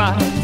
smile